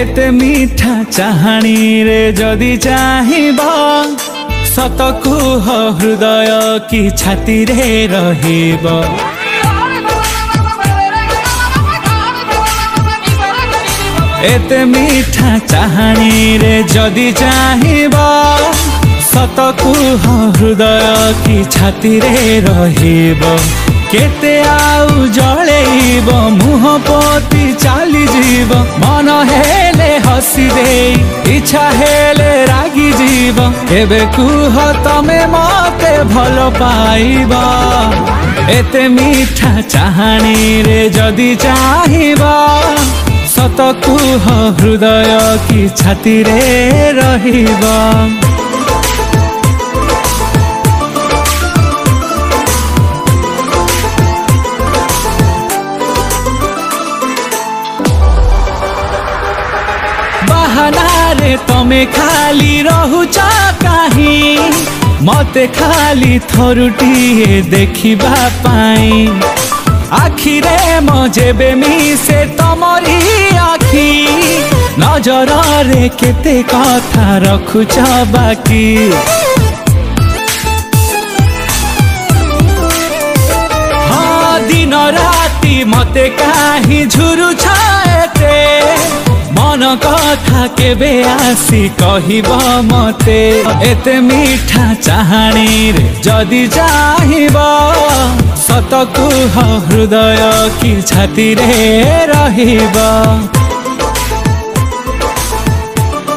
এতে মিঠা চাহাণীরে যদি চাহিব সত কুহ হৃদয় কি ছাতিরে রহিব এতে মিঠা চাহাণীরে যদি চাহিব সত কুহ হৃদয় কি ছাতিরে রহিব কেতে আউ জলেইব মুহ পতি চালি যাব মন হেলে হসি দেই ইচ্ছা হেলে রাগি যাব এবে কুহ তমে মতে ভল পাইব এতে মিঠা চাহাণীরে যদি চাহিব সত কুহ হৃদয় কি ছাতিরে রহিব ବାହାନାରେ ତମେ ଖାଲି ରହୁଛ କାହିଁ ମତେ ଖାଲି ଥରୁଟିଏ ଦେଖିବା ପାଇଁ ଆଖିରେ ମୋ ଯେବେ ମିଶେ ତମରି ଆଖି ନଜରରେ କେତେ କଥା ରଖୁଛ ବାକି ହଁ ଦିନ ରାତି ମତେ କାହିଁ ଝୁରୁଛ ଏତେ মন কথা কেবে আসি কহিব মতে এতে মিঠা চাহাণীরে যদি চাহিব সত কুহ হৃদয় কি ছাতিরে রহিব